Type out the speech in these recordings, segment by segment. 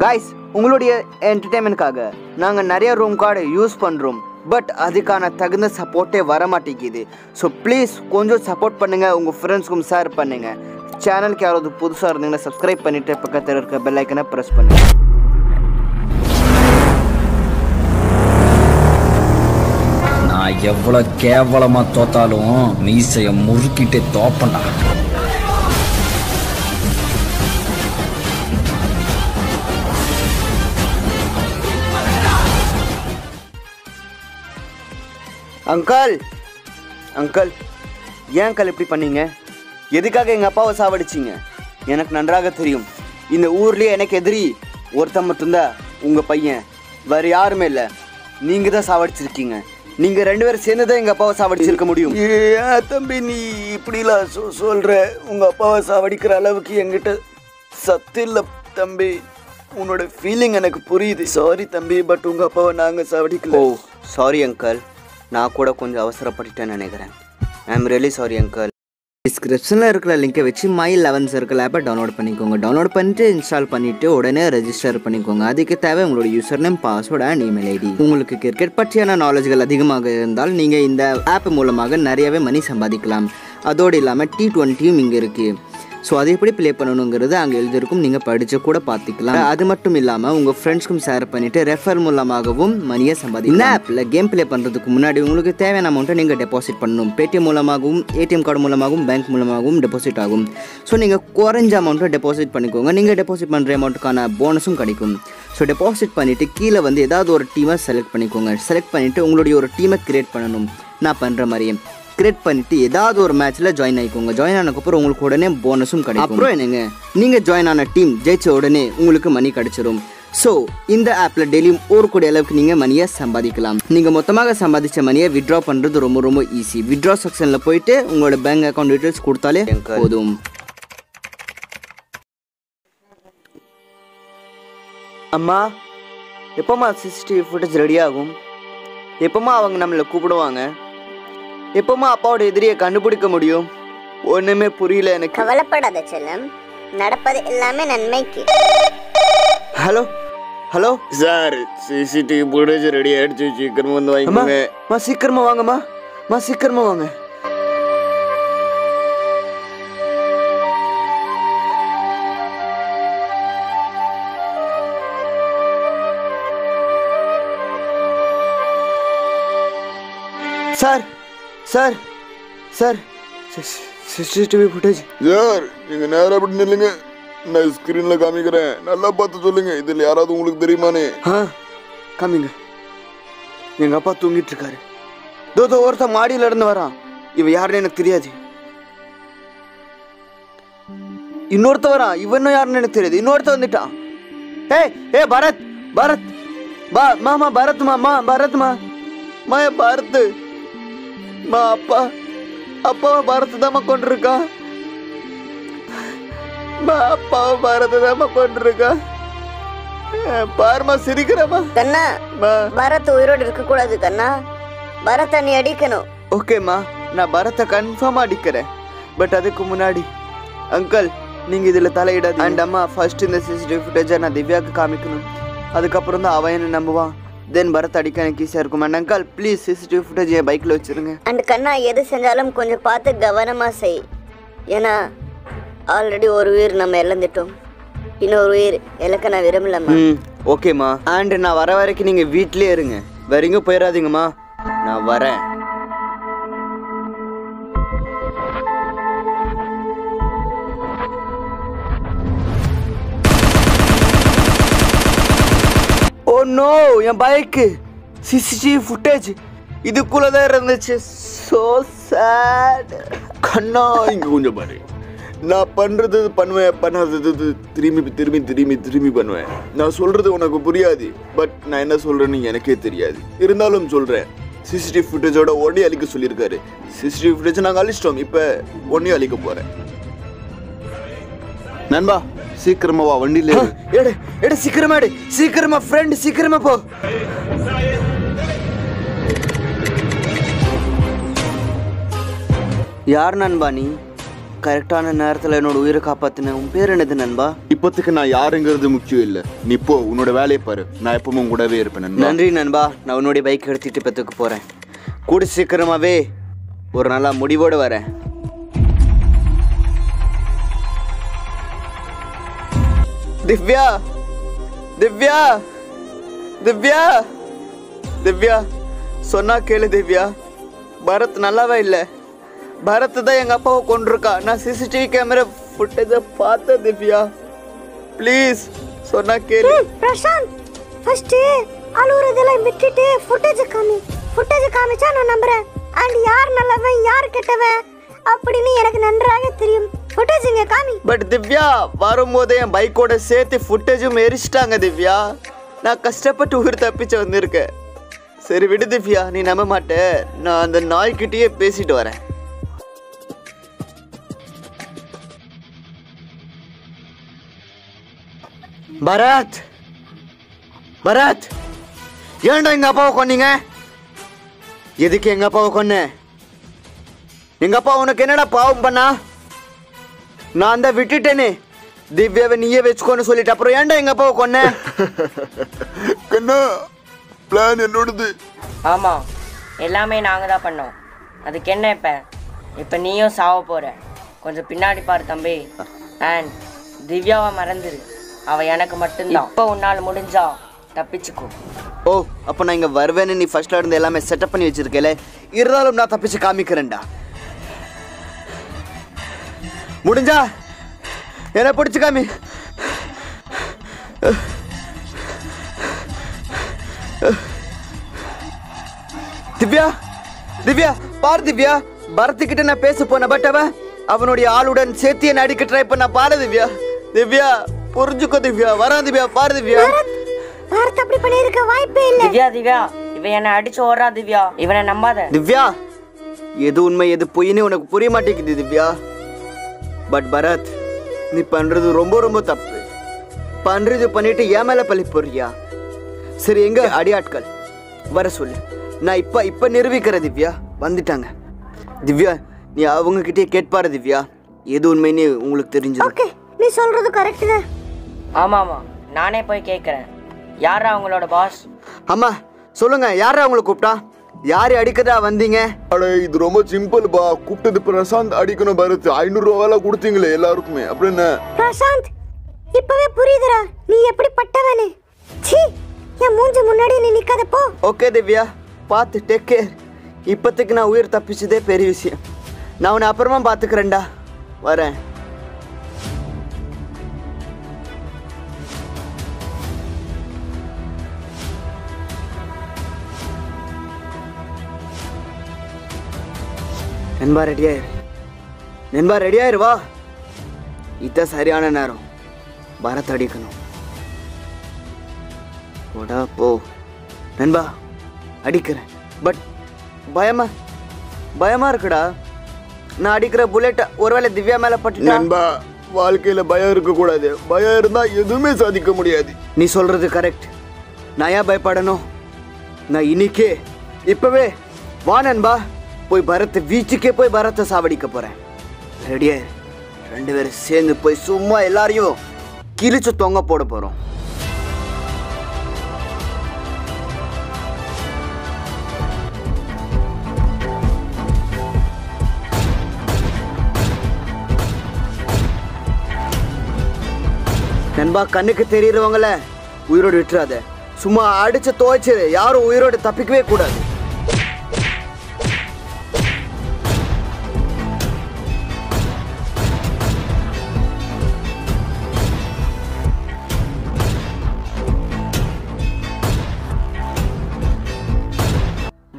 Guys உங்களுடைய என்டர்டைன்மெண்ட்காக நாங்கள் நிறைய ரூம் கார்டு யூஸ் பண்ணுறோம் பட் அதுக்கான தகுந்த சப்போர்ட்டே வர மாட்டேங்குது ஸோ ப்ளீஸ் கொஞ்சம் சப்போர்ட் பண்ணுங்கள் உங்கள் ஃப்ரெண்ட்ஸ்க்கும் ஷேர் பண்ணுங்கள் சேனலுக்கு யாராவது புதுசாக இருந்தீங்கன்னா சப்ஸ்கிரைப் பண்ணிவிட்டு பக்கத்தில் இருக்க பெல் ஐக்கனை ப்ரெஸ் பண்ணுங்கள் நான் எவ்வளோ கேவலமாக தோத்தாலும் மீசையை முறுக்கிட்டு தோப்பண்டா அங்கிள் அங்கிள் ஏன் அங்கிள் இப்படி பண்ணீங்க? எதுக்காக எங்கள் அப்பாவை சாவடிச்சீங்க? எனக்கு நன்றாக தெரியும். இந்த ஊர்லேயே எனக்கு எதிரி ஒருத்தன் மட்டும்தான் உங்கள் பையன். வேறு யாருமே இல்லை. நீங்கள் தான் சாவடிச்சிருக்கீங்க. நீங்கள் ரெண்டு பேரும் சேர்ந்து தான் எங்கள் அப்பாவை சாவடிச்சிருக்க முடியும். ஏன் தம்பி நீ இப்படிலாம் சொ சொல்கிற உங்கள் அப்பாவை சாவடிக்கிற அளவுக்கு என்கிட்ட சத்து இல்லை தம்பி. உன்னோட ஃபீலிங் எனக்கு புரியுது. சாரி தம்பி பட் உங்கள் அப்பாவை நாங்கள் சாவடிக்கல. ஓ சாரி அங்கிள் நான் கூட கொஞ்சம் அவசரப்பட்டுட்டேன்னு நினைக்கிறேன். I am really sorry uncle டிஸ்கிரிப்ஷனில் இருக்கிற லிங்கை வச்சு மை லெவன் சர்க்கிள் ஆப்பை டவுன்லோட் பண்ணிக்கோங்க. டவுன்லோட் பண்ணிட்டு இன்ஸ்டால் பண்ணிவிட்டு உடனே ரெஜிஸ்டர் பண்ணிக்கோங்க. அதுக்கு தேவை உங்களோட user name password and email ID உங்களுக்கு கிரிக்கெட் பற்றியான நாலேஜ்கள் அதிகமாக இருந்தால் நீங்கள் இந்த ஆப் மூலமாக நிறையவே மணி சம்பாதிக்கலாம். அதோடு இல்லாமல் டி ட்வெண்ட்டியும் இங்கே இருக்குது ஸோ அதை எப்படி ப்ளே பண்ணணுங்கிறது அங்கே எழுதியிருக்கும். நீங்கள் படித்து கூட பார்த்துக்கலாம். அது மட்டும் இல்லாமல் உங்கள் ஃப்ரெண்ட்ஸ்க்கும் ஷேர் பண்ணிவிட்டு ரெஃபர் மூலமாகவும் மணியை சம்பாதி இந்த ஆப்பில் கேம் ப்ளே பண்ணுறதுக்கு முன்னாடி உங்களுக்கு தேவையான அமௌண்ட்டை நீங்கள் டெபாசிட் பண்ணணும். பேடிஎம் மூலமாகவும் ஏடிஎம் கார்டு மூலமாகவும் பேங்க் மூலமாகவும் டெபாசிட் ஆகும். ஸோ நீங்கள் குறைஞ்ச அமௌண்ட்டை டெபாசிட் பண்ணிக்கோங்க. நீங்கள் டெபாசிட் பண்ணுற அமௌண்ட்டுக்கான போனஸும் கிடைக்கும். ஸோ டெபாசிட் பண்ணிவிட்டு கீழே வந்து ஏதாவது ஒரு டீமை செலக்ட் பண்ணிக்கோங்க. செலக்ட் பண்ணிவிட்டு உங்களுடைய ஒரு டீமை கிரியேட் பண்ணணும். நான் பண்ணுற மாதிரியே. கிரியேட் பண்ணிட்டு ஏதாவது ஒரு மேட்ச்ல ஜாயின் ஆயிக்கோங்க. ஜாயின் ஆனதுக்கப்புறம் உங்களுக்கு உடனே போனஸும் கிடைக்கும். அப்புறம் என்னங்க? நீங்க ஜாயின் ஆன டீம் ஜெயிச்ச உடனே உங்களுக்கு மணி கிடைச்சிரும். ஸோ இந்த ஆப்பில் டெய்லியும் ஒரு கோடி அளவுக்கு நீங்கள் மணியை சம்பாதிக்கலாம். நீங்கள் மொத்தமாக சம்பாதிச்ச மணியை வித்ட்ரா பண்ணுறது ரொம்ப ரொம்ப ஈஸி வித்ட்ரா செக்ஷனில் போயிட்டு உங்களோட பேங்க் அக்கௌண்ட் டீட்டெயில்ஸ் கொடுத்தாலே போதும். அம்மா எப்போம்மா சிசிடிவி ஃபுட்டேஜ் ரெடி ஆகும்? எப்போம்மா அவங்க நம்மளை கூப்பிடுவாங்க? எப்போம்மா அப்பாவோட எதிரியை கண்டுபிடிக்க முடியும்? ஒன்றுமே புரியல எனக்கு. கவலைப்படாத செல்லம். நடப்பது எல்லாமே நன்மைக்கு. Hello? Hello? Sir CCTV footage ready ஆயிடுச்சு. சீக்கிரம் வந்து வாங்கிக்கோங்க. அம்மா சீக்கிரமா வாங்கம்மா. அம்மா சீக்கிரமா வாங்க. Sir sir sir CCTV footage sir நீங்க நேரா அப்படி நில்லுங்க. நான் ஸ்கிரீன்ல காமிக்கிறேன். நல்லா பார்த்து சொல்லுங்க. இதுல யாராவது உங்களுக்கு தெரியுமானே? ஆ காமிங்க. எங்க அப்பா தூங்கிட்டு இருக்காரு தோ தோ ஒருத்தன் மாடியில இருந்து வரான். இவ யாருன்னு எனக்கு தெரியாது. இன்னொருத்த வரான். இவனும் யாருன்னு எனக்கு தெரியாது. இன்னொருத்த வந்துட்டான். ஏய் ஏ பரத் பரத். பா மாமா பரத் மாமா பரத் மா மா பரத். மா அப்பா. அப்பாவை பரத் தாம்மா கொண்டிருக்கா? மா அப்பாவை பரத் தாம்மா கொண்டிருக்கா பாருமா சிரிக்கிறமா கண்ணா மா. பரத் உயிரோடு இருக்க கூடாது கண்ணா. பரத்தை நீ அடிக்கணும். ஓகேம்மா நான் பரத்தை கன்ஃபார்மாக அடிக்கிறேன். பட் அதுக்கு முன்னாடி அங்கிள் நீங்கள் இதில் தலையிடாது அண்ட் அம்மா ஃபர்ஸ்ட் இந்த சிசிடிவி ஃபுட்டேஜை நான் திவ்யாவுக்கு காமிக்கணும். அதுக்கப்புறம் தான் அவன் என்ன நம்புவான். தென் பரத் அடிக்க எனக்கு ஈஸியாக இருக்கும்? And uncle please CCTV footage என் பைக்கில் வச்சுருங்க. அண்ட் கண்ணா எது செஞ்சாலும் கொஞ்சம் பார்த்து கவனமா செய். ஏன்னா ஆல்ரெடி ஒரு உயிர் நம்ம இழந்துட்டோம். இன்னொரு உயிர் இழக்க நான் விரும்பலம்மா ம். ஓகேம்மா அண்ட் நான் வர வரைக்கும் நீங்கள் வீட்டிலே இருங்க. வேற எங்கேயும் போயிடாதீங்கம்மா நான் வரேன். Oh நோ என் பைக்கு சிசிடிவி ஃபுட்டேஜ் இதுக்குள்ளே தான் இருந்துச்சு. ஸோ சேட் கண்ணா இங்கே கொஞ்சம் பாரு. நான் பண்ணுறது பண்ணுவேன் பண்ணாதது திரும்பி திரும்பி திரும்பி திரும்பி பண்ணுவேன். நான் சொல்கிறது உனக்கு புரியாது. பட் நான் என்ன சொல்கிறேன்னு எனக்கே தெரியாது. இருந்தாலும் சொல்கிறேன் சிசிடிவி ஃபுட்டேஜோட ஒன்னே அழிக்க சொல்லியிருக்காரு. சிசிடிவி ஃபுட்டேஜ் நாங்கள் அழிச்சிட்டோம். இப்போ ஒன்னே அழிக்க போகிறேன் நண்பா. சீக்கிரமா வா வண்டியில. எடு எடு சீக்கிரமா எடு. சீக்கிரமா ஃப்ரெண்ட் சீக்கிரமா போ. யார் நண்பா நீ? கரெக்டான நேரத்தில் என்னோட உயிரை காப்பாத்தின உன் பேர் என்னது நண்பா? இப்போதைக்கு நான் யாருங்கிறது முக்கியம் இல்ல. நீ போ உன்னோட வேலையை பாரு. நான் எப்பவும் கூடவே இருப்பேன் நண்பா. நன்றி நண்பா. நான் உன்னுடைய பைக் எடுத்துட்டு பெத்துக்கு போறேன். கூடி சீக்கிரமாவே. ஒரு நல்ல முடிவோடு வரேன். திவ்யா! திவ்யா! திவ்யா! திவ்யா! சொன்னா கேளு திவ்யா. பரத் நல்லாவே இல்லை. பரத் தான் எங்க அப்பாவை கொண்டிருக்கா நான் சிசிடிவி கேமரா ஃபுட்டேஜை பார்த்தேன் திவ்யா. ப்ளீஸ் சொன்னா கேளு. பிரசாந்த் ஃபர்ஸ்ட் அழுகுறதெல்லாம் விட்டுட்டு ஃபுட்டேஜ் காமி. ஃபுட்டேஜ் காமிச்சா நான் நம்புறேன். அண்ட் யார் நல்லவன் யார் கெட்டவன் அப்படின்னு எனக்கு நன்றாக தெரியும். ஃபுட்டேஜ் இங்க காமி பட் திவ்யா வரும்போது என் பைக்கோட சேர்த்து ஃபுட்டேஜும் எரிச்சிட்டாங்க திவ்யா. நான் கஷ்டப்பட்டு உயிர் தப்பிச்சு வந்திருக்கேன் சரி விடு திவ்யா நீ நம்ப மாட்ட. நான் அந்த நாய்க்கிட்டேயே பேசிட்டு வரேன். பரத்! பரத்! ஏன்டா எங்க அப்பாவை கொன்னீங்க? எதுக்கு எங்க அப்பாவை கொன்ன? எங்க அப்பா உனக்கு என்னடா பாவம் பண்ணா? நான் தான் விட்டுட்டேனே. திவ்யாவை நீயே வச்சுக்கோன்னு சொல்லிட்டு அப்புறம் ஏன்டா எங்க அப்பாவை கொன்ன? கண்ணா பிளான் என்னோடது. ஆமாம் எல்லாமே நாங்கள் தான் பண்ணோம். அதுக்கு என்ன இப்போ? இப்போ நீயும் சாவ போகிற கொஞ்சம் பின்னாடி பாரு தம்பி. அண்ட் திவ்யாவை மறந்துரு. அவ எனக்கு மட்டும்தான். இப்போ உன்னால் முடிஞ்சா தப்பிச்சுக்கோ. ஓ அப்போ நான் இங்க வருவேன்னு நீ ஃபர்ஸ்ட்ல இருந்து எல்லாமே செட்டப் பண்ணி வச்சிருக்கேல. இருந்தாலும் நான் தப்பிச்சு காமிக்கிறேன்டா. முடிஞ்சா? என்ன பிடிச்சு காமி. திவ்யா திவ்யா பாரு திவ்யா. பரத்துக்கிட்ட நான் பேச போன பட் அவன் அவனுடைய ஆளுடன் சேர்த்து என்ன அடிக்க ட்ரை பண்ண பாரு திவ்யா. திவ்யா புரிஞ்சுக்கோ திவ்யா. வரா திவ்யா பாரு திவ்யா. பாரத் அப்படி பண்ணியிருக்க வாய்ப்பே இல்ல. திவ்யா திவ்யா இவன் என்னை அடிச்சு ஓடுறா திவ்யா. இவனை நம்பாத. திவ்யா எது உண்மை எது பொய்ன்னு உனக்கு புரிய மாட்டேங்குது திவ்யா. பட் பரத் நீ பண்றது ரொம்ப ரொம்ப தப்பு. பண்றது பண்ணிட்டு ஏன் மேல பழி போறியா சரி எங்க அடியாட்கள்? வர சொல்லு. நான் இப்ப இப்ப நிரூபிக்கிற திவ்யா வந்துட்டாங்க. திவ்யா நீ அவங்க கிட்டே கேட்பாரு திவ்யா. எது உண்மைன்னு உங்களுக்கு தெரிஞ்சது? ஓகே நீ சொல்றது கரெக்ட் தான். ஆமாம் ஆமாம் நானே போய் கேட்குறேன். யாரா அவங்களோட பாஸ் அம்மா சொல்லுங்க யாரா உங்களை கூப்பிட்டா? யாரு அடிக்கதா வந்தீங்க? அட இது ரொம்ப சிம்பிள் பா. கூப்பிட்டது பிரசாந்த் அடிக்கணும் பரத். ஐநூறு ரூபாய் கொடுத்தீங்களே எல்லாருக்குமே. அப்புறம் என்ன? பிரசாந்த் இப்பவே புரியுதுடா. நீ எப்படி பட்டவனே சீ என் மூஞ்சி முன்னாடி நீ நிக்காத போ. ஓகே திவ்யா. பார்த்து டேக் கேர் இப்போதைக்கு நான் உயிர் தப்பிச்சதே பெரிய விஷயம். நான் உன்னை அப்புறமா பார்த்துக்கிறேன்டா. வரேன். நண்பா ரெடியாயிரு நண்பா ரெடியாயிரு வா. இதான் சரியான நேரம். பரத் அடிக்கணும். போடா போ. நண்பா அடிக்கிறேன். பட் பயமா பயமா இருக்குடா. நான் அடிக்கிற புல்லட் ஒருவேளை திவ்யா மேல பட்டுட்டா? நண்பா வாழ்க்கையில பயம் இருக்க கூடாது பயம் இருந்தா எதுவுமே சாதிக்க முடியாது. நீ சொல்றது கரெக்ட் நான் ஏன் பயப்படணும்? நான் இன்னைக்கே இப்பவே. வா நண்பா. போய் பரத்தை வீச்சுக்கே போய் பரத்தை சாவடிக்க போறேன். ரெடியே. ரெண்டு பேரும் சேர்ந்து போய் சும்மா எல்லாரையும் கிழிச்சு தொங்க போட போறோம். நண்பா கண்ணுக்கு தெரியறவங்கள உயிரோடு விட்டுறாத. சும்மா அடிச்சு துவைச்சிரு யாரும் உயிரோடு தப்பிக்கவே கூடாது.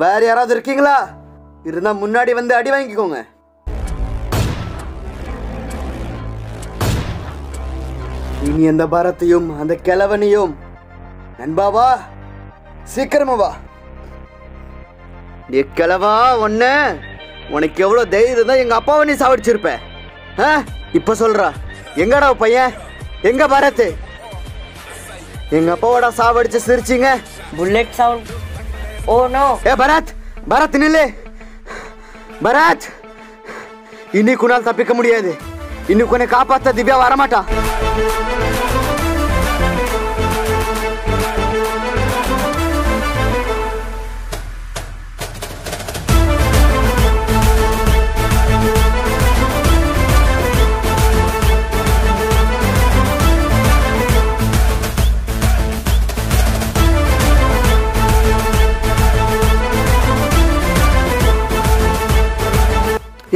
வேற யாராவது இருக்கீங்களா? இருந்தா முன்னாடி வந்து அடி வாங்கிக்கோங்க. இனி அந்த பரத்தையும் அந்த கிழவனையும் நண்பாவா? சீக்கிரமா வா. நீ கிழவா ஒண்ணு உனக்கு எவ்வளவு தைரியம் இருந்தால் எங்க அப்பாவை நீ சாவடிச்சிருப்ப. ஆ? இப்ப சொல்கிறா எங்கடா பையன்? எங்க பரத்து? எங்க அப்பாவோட சாவடிச்சு சிரிச்சிங்க. புல்லட் சவுண்ட் ஓ நோ ஏ பரத் பரத் நில்லு பரத் இன்னைக்கு உன்னால் தப்பிக்க முடியாது இன்னைக்கு உன்னை காப்பாத்த திவ்யா வரமாட்டான்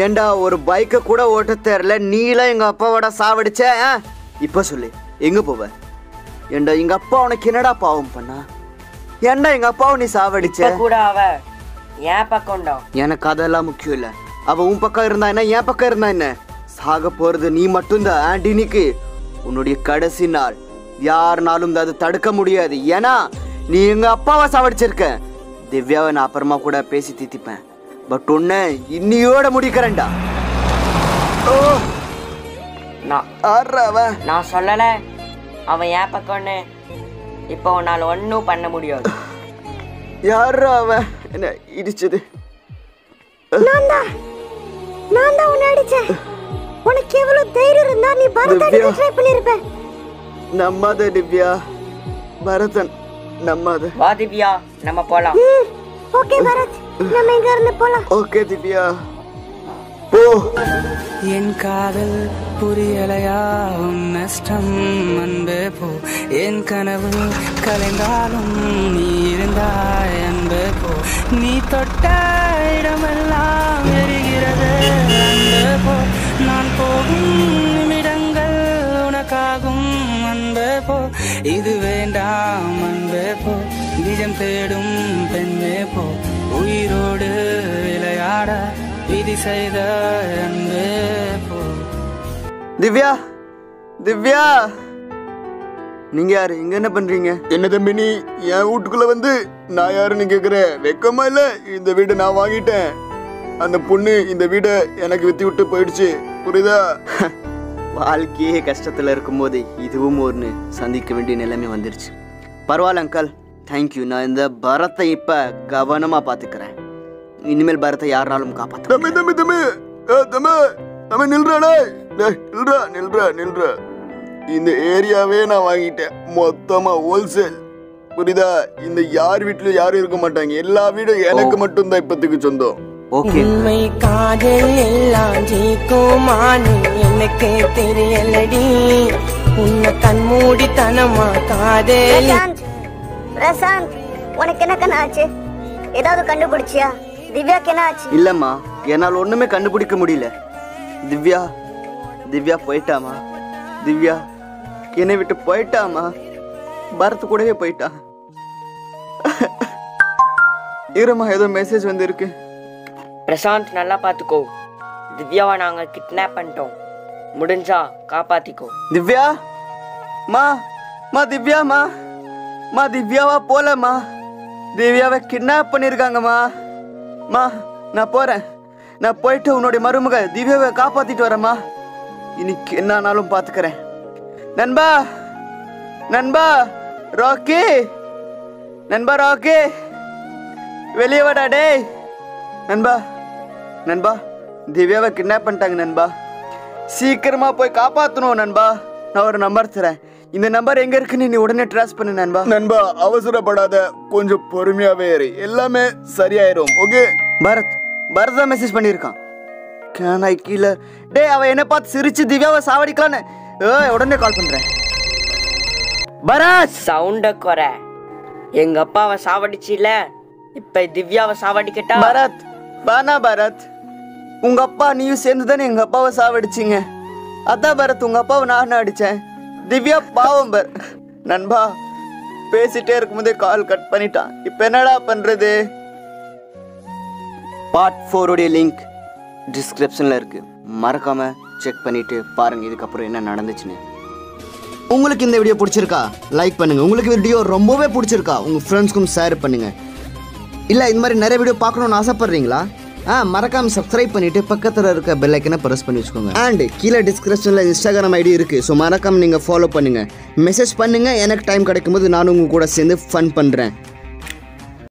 ஏண்டா ஒரு பைக்கை கூட ஓட்ட தெரியல நீலாம் எங்க அப்பாவோட சாவடிச்ச? இப்ப சொல்லு. எங்க போவ? ஏண்டா எங்க அப்பா உனக்கு என்னடா பாவம் பண்ணா? ஏண்டா எங்க அப்பாவை நீ சாவடிச்ச? கூட அவ. என் பக்கம்டா எனக்கு அதெல்லாம் முக்கியம் இல்ல. அவ உன் பக்கம் இருந்தா என்ன என் பக்கம் இருந்தா என்ன? சாக போறது நீ மட்டும்தான் ஆண்டினிக்கு உன்னுடைய கடைசி நாள். யாருனாலும் அதை தடுக்க முடியாது. ஏன்னா நீ எங்க அப்பாவை சாவடிச்சிருக்க. திவ்யாவை நான் அப்புறமா கூட பேசி தீத்திப்பேன் பட் ஒன்னு இன்னியோட முடிக்கிறேன்டா. ஓ நான் ஆடுறா அவன் நான் சொல்லல. அவன் என் பக்கம்னு இப்போ உன்னால் ஒன்றும் பண்ண முடியாது. யாரா அவன் என்ன இடிச்சது. நான் தான். நான் தான் உன்னை அடிச்சேன். உனக்கு எவ்வளவு தைரியம் இருந்தா நீ பரத் அடிக்க திவ்யா. ட்ரை பண்ணிருப்ப நம்மாத திவ்யா. பரதன் நம்மாத. வா திவ்யா நம்ம போலாம். ஓகே பரத். நம்ம இங்க இருந்து போலாம். ஓகே திவ்யா. போ. என் காதல் புரியலையா? உன் நஷ்டம் அன்பே போ. என் கனவு கலைந்தாலும் நீ இருந்தாய் அன்பே போ. நீ தொட்ட இடமெல்லாம் எரிகிறது அன்பே போ. நான் போகும் நிமிடங்கள் உனக்காகும் அன்பே போ. இது வேண்டாம் அன்பே போ. நிஜம் தேடும் விதி செய்த அன்பே போ திவ்யா திவ்யா. நீங்க யாரு? இங்க என்ன பண்றீங்க? என்ன தம்பி நீ? என் வீட்டுக்குள்ள வந்து நான் யாருன்னு கேக்குற? வெக்கமா இல்ல? இந்த வீடு நான் வாங்கிட்டேன். அந்த பொண்ணு இந்த வீடை எனக்கு வித்து விட்டு போயிடுச்சு. புரியுதா? வாழ்க்கையே கஷ்டத்துல இருக்கும்போது இதுவும் ஒன்று சந்திக்க வேண்டிய நிலைமை வந்துருச்சு. பரவாயில்ல அங்கிள் தேங்க்யூ நான் இந்த பரத்தை இப்ப கவனமா பாத்துக்கிறேன். இனிமேல் பரத்தை யாருனாலும் காப்பாத்த தம்பி தம்பி தம்பி. ஏ, தம்பி. தம்பி நில்றா டேய் டேய், நில்றா நில்றா நில்றா. இந்த ஏரியாவே நான் வாங்கிட்டேன். மொத்தமா ஹோல்சேல் புரியுதா? இந்த யார் வீட்லயும் யாரும் இருக்க மாட்டாங்க. எல்லா வீடும் எனக்கு மட்டும்தான் இப்பத்துக்கு சொந்தம். உண்மை காதல் எல்லாம் ஜெயிக்குமான்னு எனக்கு தெரியலடி. உன்னை கண்மூடித்தனமா காதல். பிரசாந்த் உனக்கு என்ன கண்ணா ஆச்சு ஏதாவது கண்டுபிடிச்சியா? திவ்யாக்கு என்ன ஆச்சு? இல்லம்மா என்னால் ஒண்ணுமே கண்டுபிடிக்க முடியல. திவ்யா திவ்யா போயிட்டாமா திவ்யா என்னை விட்டு போயிட்டாமா பரத் கூடவே போயிட்டா. இருமா ஏதோ மெசேஜ் வந்திருக்கு. பிரசாந்த் நல்லா பார்த்துக்கோ திவ்யாவை நாங்கள் கிட்னாப் பண்ணிட்டோம். முடிஞ்சா காப்பாத்திக்கோ. திவ்யா? மா மா திவ்யா மா. மா திவ்யாவா போலம்மா. திவ்யாவை கிட்னாப் பண்ணிருக்காங்கம்மா. மா நான் போறேன். நான் போயிட்டு உன்னுடைய மருமக திவ்யாவை காப்பாத்திட்டு வரேம்மா இன்னைக்கு என்ன ஆனாலும் பாத்துக்கிறேன். நண்பா நண்பா ராக்கி. நண்பா ராக்கி. வெளியே வாடா டேய். நண்பா நண்பா திவ்யாவை கிட்னாப் பண்ணிட்டாங்க நண்பா. சீக்கிரமா போய் காப்பாத்தணும் நண்பா. நான் ஒரு நம்பர் தரேன். இந்த நம்பர் எங்க இருக்குன்னு நீ உடனே ட்ராஸ் பண்ணு நண்பா. நண்பா அவசரப்படாத கொஞ்சம் பொறுமையாவே இரு எல்லாமே சரியாயிரும் ஓகே பரத் பரத் தான் மெசேஜ் பண்ணியிருக்கான். கேனாய் கீழே டேய் அவ என்ன பார்த்து சிரிச்சு திவ்யாவை சாவடிக்கலான்னு. ஏய் உடனே கால் பண்றேன். பரத்! சவுண்ட குறை. எங்க அப்பாவை சாவடிச்சில. இப்ப திவ்யாவை சாவடிக்கட்டா? பரத் பானா பரத். உங்க அப்பா நீயும் சேர்ந்து தானே எங்க அப்பாவை சாவடிச்சீங்க? அதான் பரத் உங்க அப்பாவை நான் அடிச்சேன். திவ்யா பாவம் பர். நண்பா பேசிட்டே இருக்கும்போதே கால் கட் பண்ணிட்டான். இப்போ என்னடா பண்ணுறது பார்ட் ஃபோருடைய லிங்க் டிஸ்கிரிப்ஷனில் இருக்குது மறக்காமல் செக் பண்ணிவிட்டு பாருங்கள் இதுக்கப்புறம் என்ன நடந்துச்சுன்னு. உங்களுக்கு இந்த வீடியோ பிடிச்சிருக்கா? லைக் பண்ணுங்க. உங்களுக்கு வீடியோ ரொம்பவே பிடிச்சிருக்கா? உங்க ஃப்ரெண்ட்ஸ்க்கும் ஷேர் பண்ணுங்க. இல்லை இந்த மாதிரி நிறைய வீடியோ பார்க்கணும்னு ஆசைப்படுறீங்களா? ஆ மறக்காம சப்ஸ்கிரைப் பண்ணிட்டு பக்கத்தில் இருக்க பெல் ஐக்கனை ப்ரெஸ் பண்ணி வச்சுக்கோங்க. அண்ட் கீழே டிஸ்கிரிப்ஷனில் இன்ஸ்டாகிராம் ஐடி இருக்கு. ஸோ மறக்காம நீங்கள் ஃபாலோ பண்ணுங்க. மெசேஜ் பண்ணுங்க. எனக்கு டைம் கிடைக்கும்போது நானும் உங்க கூட சேர்ந்து ஃபன் பண்ணுறேன்